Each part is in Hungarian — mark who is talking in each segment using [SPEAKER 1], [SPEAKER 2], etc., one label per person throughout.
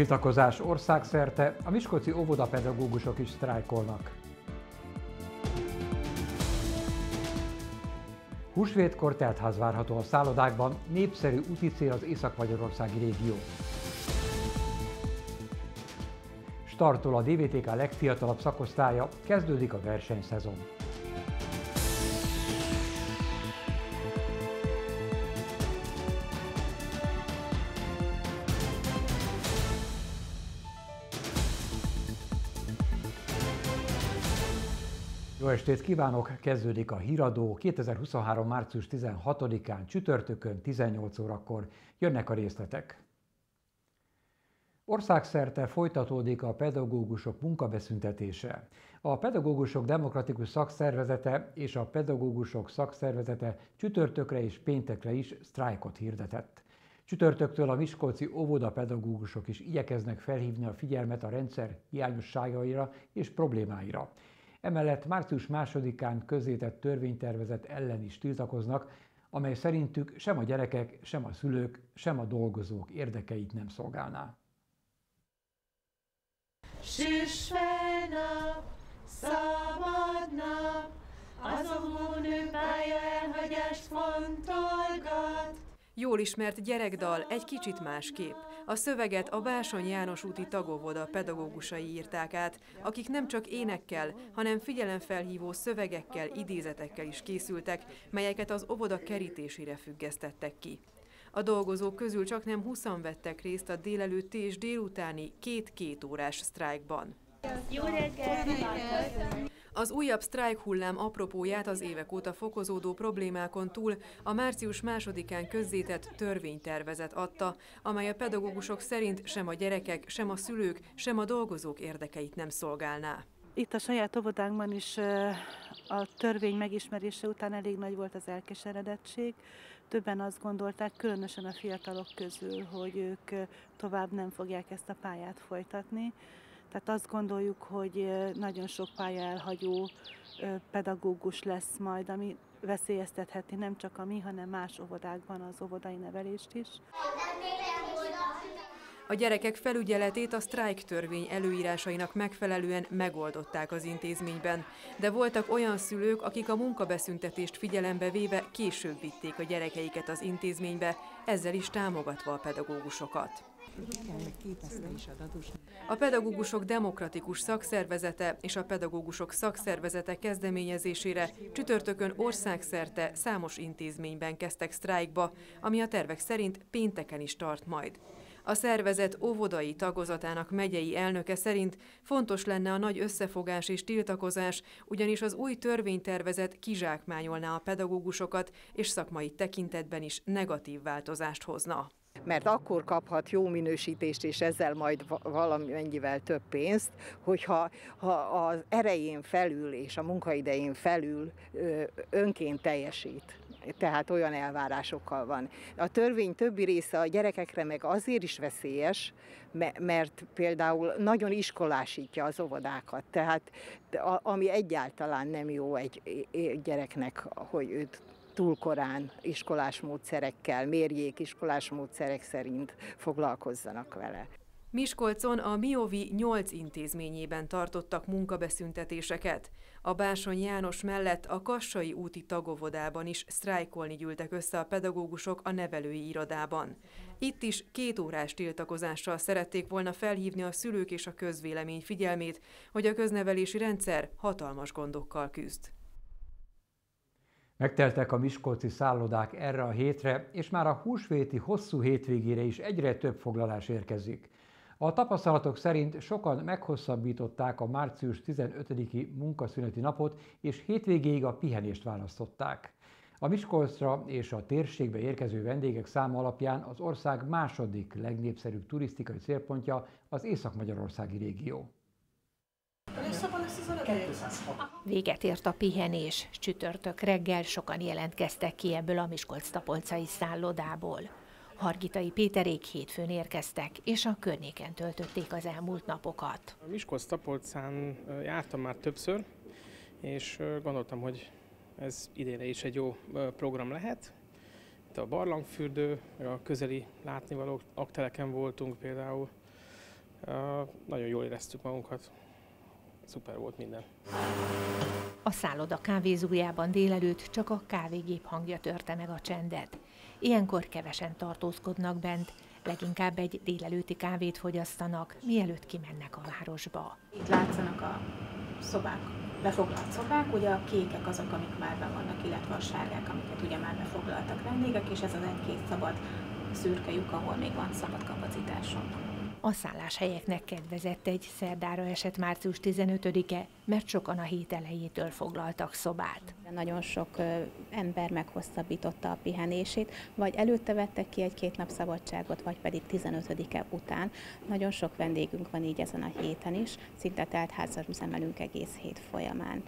[SPEAKER 1] Tiltakozás országszerte, a miskolci óvodapedagógusok is sztrájkolnak. Húsvétkor teltház várható a szállodákban, népszerű úti cél az észak-magyarországi régió. Startol a DVTK legfiatalabb szakosztálya, kezdődik a versenyszezon. Jó estét kívánok! Kezdődik a híradó 2023. március 16-án csütörtökön 18 órakor. Jönnek a részletek. Országszerte folytatódik a pedagógusok munkabeszüntetése. A Pedagógusok Demokratikus Szakszervezete és a Pedagógusok Szakszervezete csütörtökre és péntekre is sztrájkot hirdetett. Csütörtöktől a Miskolci óvoda pedagógusok is igyekeznek felhívni a figyelmet a rendszer hiányosságaira és problémáira. Emellett március másodikán közzétett törvénytervezet ellen is tiltakoznak, amely szerintük sem a gyerekek, sem a szülők, sem a dolgozók érdekeit nem szolgálná. Süss nap, szabad nap, az óvónő pálya elhagyást fontolgat.
[SPEAKER 2] Jól ismert gyerekdal egy kicsit másképp. A szöveget a Básony János úti tagóvoda pedagógusai írták át, akik nem csak énekkel, hanem figyelemfelhívó szövegekkel, idézetekkel is készültek, melyeket az óvoda kerítésére függesztettek ki. A dolgozók közül csak nem 20 vettek részt a délelőtti és délutáni két-két órás sztrájkban. Jó reggelt! Az újabb sztrájk hullám apropóját az évek óta fokozódó problémákon túl a március másodikán közzétett törvénytervezet adta, amely a pedagógusok szerint sem a gyerekek, sem a szülők, sem a dolgozók érdekeit nem szolgálná.
[SPEAKER 3] Itt a saját óvodánkban is a törvény megismerése után elég nagy volt az elkeseredettség. Többen azt gondolták, különösen a fiatalok közül, hogy ők tovább nem fogják ezt a pályát folytatni. Tehát azt gondoljuk, hogy nagyon sok pálya elhagyó pedagógus lesz majd, ami veszélyeztetheti nem csak a mi, hanem más óvodákban az óvodai nevelést is.
[SPEAKER 2] A gyerekek felügyeletét a sztrájk törvény előírásainak megfelelően megoldották az intézményben, de voltak olyan szülők, akik a munkabeszüntetést figyelembe véve később vitték a gyerekeiket az intézménybe, ezzel is támogatva a pedagógusokat. A Pedagógusok Demokratikus Szakszervezete és a Pedagógusok Szakszervezete kezdeményezésére csütörtökön országszerte számos intézményben kezdtek sztrájkba, ami a tervek szerint pénteken is tart majd. A szervezet óvodai tagozatának megyei elnöke szerint fontos lenne a nagy összefogás és tiltakozás, ugyanis az új törvénytervezet kizsákmányolná a pedagógusokat, és szakmai tekintetben is negatív változást hozna
[SPEAKER 4] mert akkor kaphat jó minősítést, és ezzel majd valamennyivel több pénzt, hogyha ha az erején felül és a munkaidején felül önként teljesít. Tehát olyan elvárásokkal van. A törvény többi része a gyerekekre meg azért is veszélyes, mert például nagyon iskolásítja az óvodákat. Tehát ami egyáltalán nem jó egy gyereknek, hogy őt túl korán iskolás módszerekkel, mérjék iskolás módszerek szerint foglalkozzanak vele.
[SPEAKER 2] Miskolcon a Miovi 8 intézményében tartottak munkabeszüntetéseket. A Básony János mellett a Kassai úti tagovodában is sztrájkolni gyűltek össze a pedagógusok a nevelői irodában. Itt is két órás tiltakozással szerették volna felhívni a szülők és a közvélemény figyelmét, hogy a köznevelési rendszer hatalmas gondokkal küzd.
[SPEAKER 1] Megteltek a miskolci szállodák erre a hétre, és már a húsvéti hosszú hétvégére is egyre több foglalás érkezik. A tapasztalatok szerint sokan meghosszabbították a március 15-i munkaszüneti napot, és hétvégéig a pihenést választották. A Miskolcra és a térségbe érkező vendégek száma alapján az ország második legnépszerűbb turisztikai célpontja az Észak-Magyarországi régió.
[SPEAKER 5] Véget ért a pihenés. Csütörtök reggel sokan jelentkeztek ki ebből a Miskolc-Tapolcai szállodából. Hargitai Péterék hétfőn érkeztek, és a környéken töltötték az elmúlt napokat.
[SPEAKER 6] A Miskolc-Tapolcán jártam már többször, és gondoltam, hogy ez idénre is egy jó program lehet. Itt a barlangfürdő, a közeli látnivaló akteleken voltunk például, Nagyon jól éreztük magunkat, szuper volt minden.
[SPEAKER 5] A szálloda kávézójában délelőtt csak a kávégép hangja törte meg a csendet. Ilyenkor kevesen tartózkodnak bent, leginkább egy délelőtti kávét fogyasztanak, mielőtt kimennek a városba.
[SPEAKER 7] Itt látszanak a szobák, befoglalt szobák, ugye a kékek azok, amik már be vannak, illetve a sárgák, amiket ugye már befoglaltak vendégek, és ez az egy-két szabad szürke lyuk, ahol még van szabad kapacitásunk.
[SPEAKER 5] A szálláshelyeknek kedvezett egy szerdára esett március 15-e, mert sokan a hét elejétől foglaltak szobát.
[SPEAKER 7] Nagyon sok ember meghosszabbította a pihenését, vagy előtte vettek ki egy-két nap szabadságot, vagy pedig 15-e után. Nagyon sok vendégünk van így ezen a héten is, szinte telt házal üzemelünk egész hét folyamán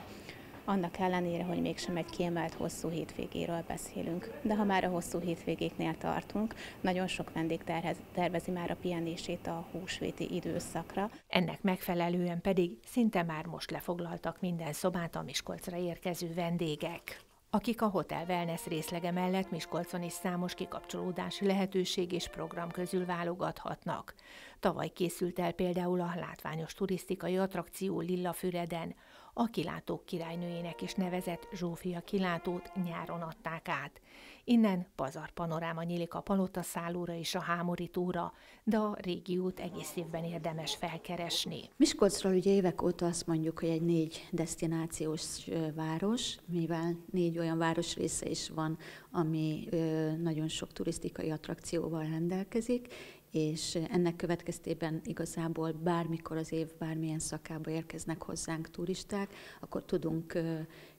[SPEAKER 7] annak ellenére, hogy mégsem egy kiemelt hosszú hétvégéről beszélünk. De ha már a hosszú hétvégéknél tartunk, nagyon sok vendég tervezi már a pihenését a húsvéti időszakra.
[SPEAKER 5] Ennek megfelelően pedig szinte már most lefoglaltak minden szobát a Miskolcra érkező vendégek akik a Hotel Wellness részlege mellett Miskolcon is számos kikapcsolódási lehetőség és program közül válogathatnak. Tavaly készült el például a látványos turisztikai attrakció Lillafüreden, a kilátók királynőjének is nevezett Zsófia kilátót nyáron adták át. Innen pazar panoráma nyílik a palota szállóra és a hámorítóra, de a régiót egész évben érdemes felkeresni.
[SPEAKER 8] Miskolcról ugye évek óta azt mondjuk, hogy egy négy destinációs város, mivel négy olyan városrésze is van, ami nagyon sok turisztikai attrakcióval rendelkezik, és ennek következtében igazából bármikor az év bármilyen szakába érkeznek hozzánk turisták, akkor tudunk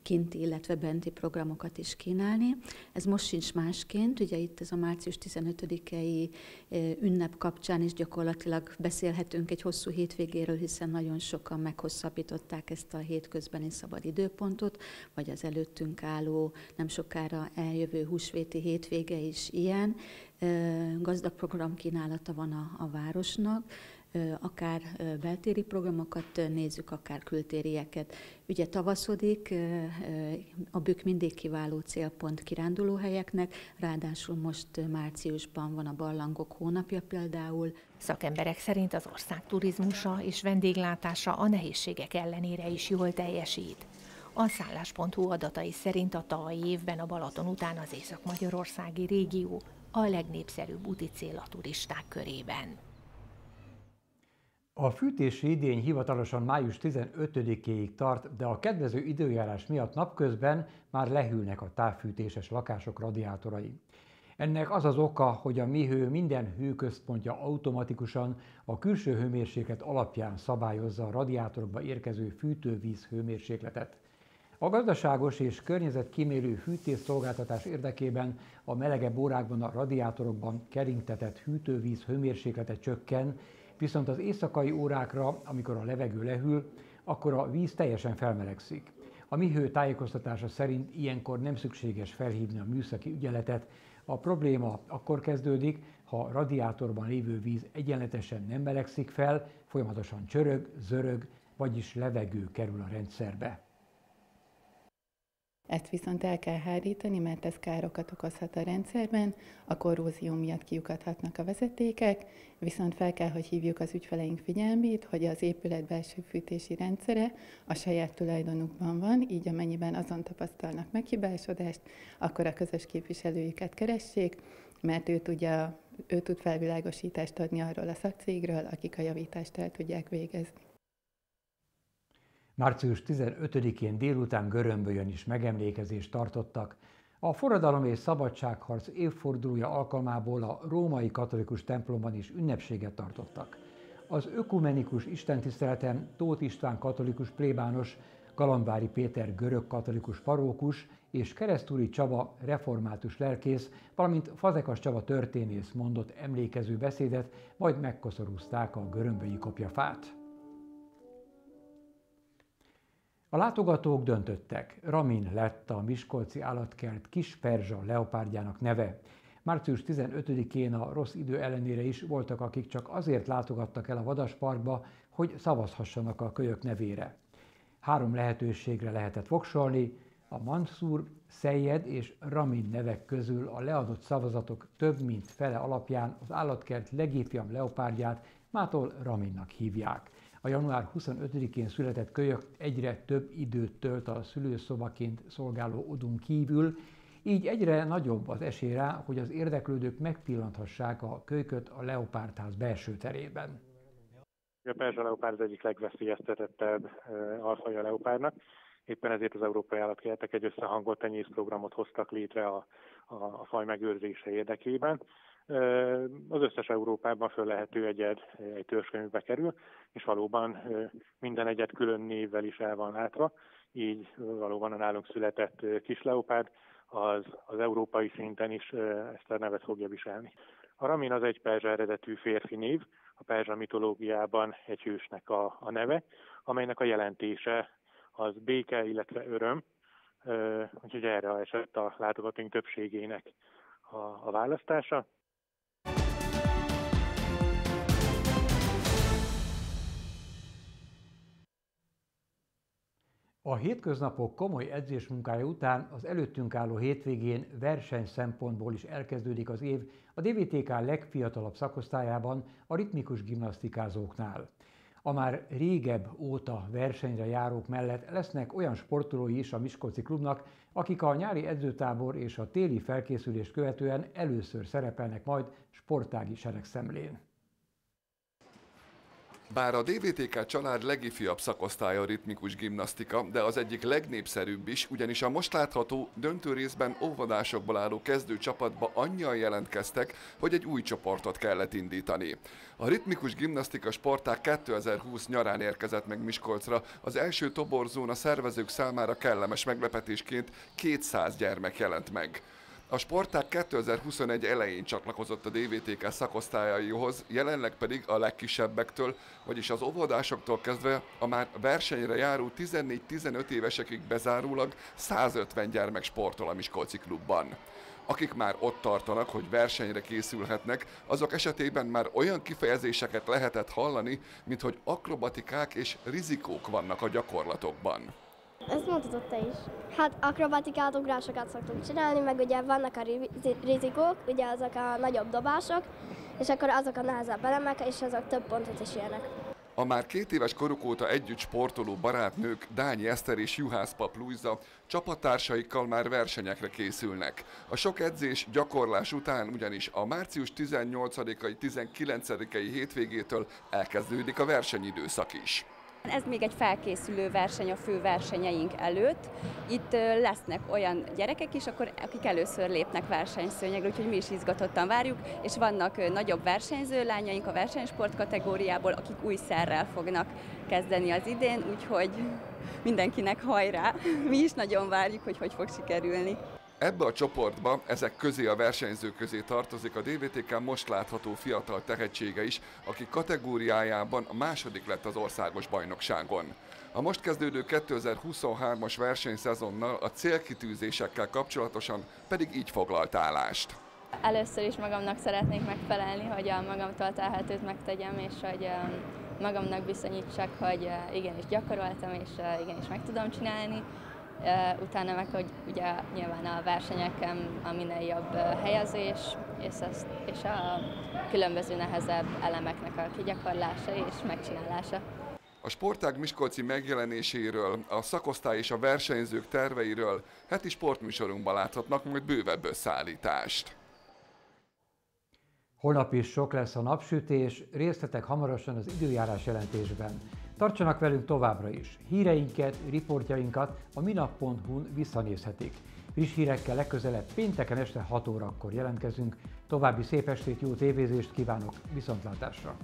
[SPEAKER 8] kinti, illetve benti programokat is kínálni. Ez most sincs másként, ugye itt ez a március 15-i ünnep kapcsán is gyakorlatilag beszélhetünk egy hosszú hétvégéről, hiszen nagyon sokan meghosszabbították ezt a hétközbeni szabad időpontot, vagy az előttünk álló, nem sokára eljövő húsvéti hétvége is ilyen. Gazdag program kínálata van a, a városnak, akár beltéri programokat nézzük, akár kültérieket. Ugye tavaszodik, a bükk mindig kiváló célpont kirándulóhelyeknek, ráadásul most márciusban van a barlangok hónapja például.
[SPEAKER 5] Szakemberek szerint az ország turizmusa és vendéglátása a nehézségek ellenére is jól teljesít. A szállás.hu adatai szerint a tavalyi évben a Balaton után az észak-magyarországi régió a legnépszerűbb úti cél a turisták körében.
[SPEAKER 1] A fűtési idény hivatalosan május 15-éig tart, de a kedvező időjárás miatt napközben már lehűlnek a távfűtéses lakások radiátorai. Ennek az az oka, hogy a mihő minden hőközpontja automatikusan a külső hőmérséklet alapján szabályozza a radiátorokba érkező fűtővíz hőmérsékletet. A gazdaságos és környezetkímélő fűtésszolgáltatás érdekében a melegebb órákban a radiátorokban keringtetett hűtővíz hőmérséklete csökken, viszont az éjszakai órákra, amikor a levegő lehűl, akkor a víz teljesen felmelegszik. A mi hő tájékoztatása szerint ilyenkor nem szükséges felhívni a műszaki ügyeletet. A probléma akkor kezdődik, ha a radiátorban lévő víz egyenletesen nem melegszik fel, folyamatosan csörög, zörög, vagyis levegő kerül a rendszerbe.
[SPEAKER 9] Ezt viszont el kell hárítani, mert ez károkat okozhat a rendszerben, a korrózió miatt kiukadhatnak a vezetékek, viszont fel kell, hogy hívjuk az ügyfeleink figyelmét, hogy az épület belső fűtési rendszere a saját tulajdonukban van, így amennyiben azon tapasztalnak meghibásodást, akkor a közös képviselőjüket keressék, mert ő tudja, ő tud felvilágosítást adni arról a szakcégről, akik a javítást el tudják végezni.
[SPEAKER 1] Március 15-én délután Görömbölyön is megemlékezést tartottak. A forradalom és szabadságharc évfordulója alkalmából a római katolikus templomban is ünnepséget tartottak. Az ökumenikus istentiszteleten Tóth István katolikus plébános, Galambári Péter görög katolikus parókus és Keresztúri Csaba református lelkész, valamint Fazekas Csaba történész mondott emlékező beszédet, majd megkoszorúzták a görömbölyi kopjafát. A látogatók döntöttek. Ramin lett a Miskolci állatkert kis perzsa leopárdjának neve. Március 15-én a rossz idő ellenére is voltak, akik csak azért látogattak el a Vadasparkba, hogy szavazhassanak a kölyök nevére. Három lehetőségre lehetett voksolni, a Mansur, Szejed és Ramin nevek közül a leadott szavazatok több mint fele alapján az állatkert legifjabb leopárdját mától Raminnak hívják. A január 25-én született kölyök egyre több időt tölt a szülőszobaként szolgáló odun kívül, így egyre nagyobb az esély rá, hogy az érdeklődők megpillanthassák a kölyköt a Leopárdház belső terében.
[SPEAKER 10] A perzsa leopárd az egyik legveszélyeztetettebb alfaja leopárdnak. Éppen ezért az Európai Állatkertek egy összehangolt tenyészprogramot hoztak létre a, a, a faj megőrzése érdekében. Az összes Európában lehető egyed egy törzskönyvbe kerül, és valóban minden egyet külön névvel is el van látva, így valóban a nálunk született kis leopárd az, az európai szinten is ezt a nevet fogja viselni. A Ramin az egy perzsa eredetű férfi név, a perzsa mitológiában egy hősnek a, a neve, amelynek a jelentése az béke, illetve öröm, úgyhogy erre esett a látogatóink többségének a, a választása.
[SPEAKER 1] A hétköznapok komoly edzésmunkája után az előttünk álló hétvégén verseny szempontból is elkezdődik az év a DVTK legfiatalabb szakosztályában a ritmikus gimnasztikázóknál. A már régebb óta versenyre járók mellett lesznek olyan sportolói is a Miskolci klubnak, akik a nyári edzőtábor és a téli felkészülést követően először szerepelnek majd sportági seregszemlén.
[SPEAKER 11] Bár a DVTK család legifjabb szakosztálya a ritmikus gimnasztika, de az egyik legnépszerűbb is, ugyanis a most látható döntő részben óvodásokból álló kezdő csapatba annyian jelentkeztek, hogy egy új csoportot kellett indítani. A ritmikus gimnasztika sporták 2020 nyarán érkezett meg Miskolcra, az első toborzón a szervezők számára kellemes meglepetésként 200 gyermek jelent meg. A sporták 2021 elején csatlakozott a DVTK szakosztályaihoz, jelenleg pedig a legkisebbektől, vagyis az óvodásoktól kezdve a már versenyre járó 14-15 évesekig bezárólag 150 gyermek sportol a Miskolci klubban. Akik már ott tartanak, hogy versenyre készülhetnek, azok esetében már olyan kifejezéseket lehetett hallani, mint hogy akrobatikák és rizikók vannak a gyakorlatokban.
[SPEAKER 12] Ezt mondhatod te is. Hát akrobatikát, ugrásokat szoktunk csinálni, meg ugye vannak a rizikók, ugye azok a nagyobb dobások, és akkor azok a nehezebb elemek, és azok több pontot is érnek.
[SPEAKER 11] A már két éves koruk óta együtt sportoló barátnők Dányi Eszter és Juhász Pap Luisa csapattársaikkal már versenyekre készülnek. A sok edzés, gyakorlás után ugyanis a március 18-ai 19-ai hétvégétől elkezdődik a versenyidőszak is.
[SPEAKER 13] Ez még egy felkészülő verseny a fő versenyeink előtt. Itt lesznek olyan gyerekek is, akkor, akik először lépnek versenyszőnyegre, úgyhogy mi is izgatottan várjuk, és vannak nagyobb versenyző lányaink a versenysport kategóriából, akik új szerrel fognak kezdeni az idén, úgyhogy mindenkinek hajrá! Mi is nagyon várjuk, hogy hogy fog sikerülni.
[SPEAKER 11] Ebbe a csoportba, ezek közé a versenyzők közé tartozik a DVTK most látható fiatal tehetsége is, aki kategóriájában a második lett az országos bajnokságon. A most kezdődő 2023-as versenyszezonnal a célkitűzésekkel kapcsolatosan pedig így foglalt állást.
[SPEAKER 14] Először is magamnak szeretnék megfelelni, hogy a magamtól telhetőt megtegyem, és hogy magamnak bizonyítsak, hogy igenis gyakoroltam, és igenis meg tudom csinálni utána meg, hogy ugye nyilván a versenyeken a minél jobb helyezés, és, azt, és a különböző nehezebb elemeknek a kigyakorlása és megcsinálása.
[SPEAKER 11] A sportág Miskolci megjelenéséről, a szakosztály és a versenyzők terveiről heti sportműsorunkban láthatnak majd bővebb összeállítást.
[SPEAKER 1] Holnap is sok lesz a napsütés, részletek hamarosan az időjárás jelentésben. Tartsanak velünk továbbra is. Híreinket, riportjainkat a minap.hu-n visszanézhetik. Friss hírekkel legközelebb pénteken este 6 órakor jelentkezünk. További szép estét, jó tévézést kívánok, viszontlátásra!